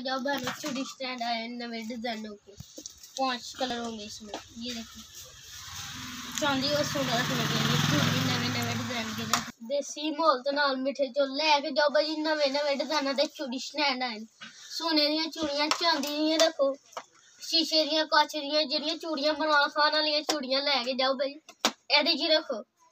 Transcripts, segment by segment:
जाओ बहनों चूड़ी स्टैंड आए नवे डिजाइनों के पाँच कलर होंगे इसमें। ये देखिए चांदी और सोना रखने के लिए नवे नवे डिज़ाइन के देसी मोल तो नाल मिठे चो लेके जाओ भाई नवे नवे डिजाइना दे चूड़ी स्टैंड आए सोने दियाँ चूड़ियाँ, चांदी दियाँ रखो शीशे दियाँ, कांच दियाँ, जेह्ड़ियाँ चूड़ियाँ चूड़ियाँ लेके जाओ भाई च रखो।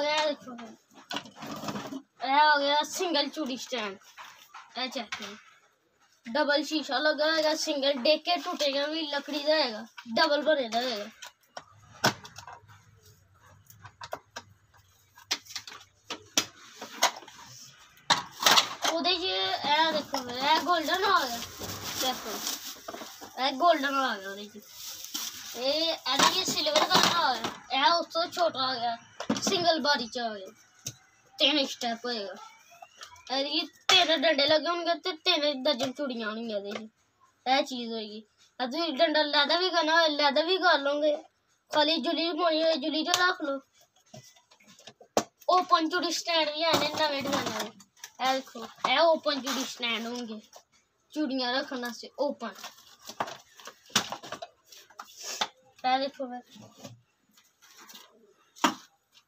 गया देखो गया सिंगल चूड़ी स्टैंड चाहते डबल शीशा लगाएगा सिंगल डेके टूटेगा भी लकड़ी जाएगा डबल बने जाएगा देखो गोल्डन आ गया देखो गोल्डन आ गया सिल्वर कलर गया उससे छोटा आ गया। सिंगल बारी से आ गया। तीन स्टेप हो गया अरे तीन डंडे लगे होंगे तो तीन दर्जन चूड़ियाँ हो गया यह चीज़ होगी अभी डंडा लैदा भी करना हो लैदा भी कर लोगे। खाली जुली मोनी हो जुली जो रख लो। ओपन चूड़ी स्टैंड भी आने नवे डिज़ाइन है देखो ए ओपन चूड़ी स्टैंड होंगे। चूड़ियाँ रखना से ओपन। पहले देखो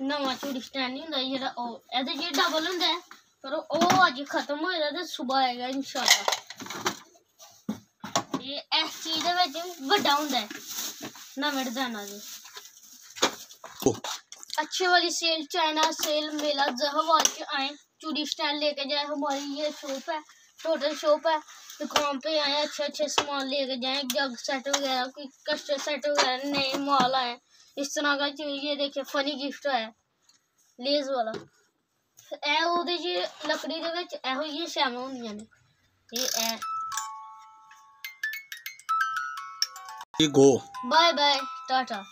नवा चूड़ी स्टैंड नहीं डबल पर खत्म सुबह आएगा इस चीज़ दे बिच डिजाइना अच्छे वाली सेल चाइना सेल मेला आए चूड़ी स्टैंड लेके जाए हमारी ये शॉप है टोटल शॉप है दुकान पे आए अच्छे अच्छे सामान लेके जाए जग सेट वगैरह कोई कस्टर्ड सेट वगैरह नए माल आए इस तरह का चीज ये देखिए फनी गिफ्ट है लेस वाला ਇਹ ਉਹਦੇ ਚ ਲੱਕੜੀ ਦੇ ਵਿੱਚ ਇਹੋ ਜਿਹੀਆਂ ਸ਼ੈਵਾਂ ਹੁੰਦੀਆਂ ਨੇ ਇਹ ਇਹ You go. Bye bye tata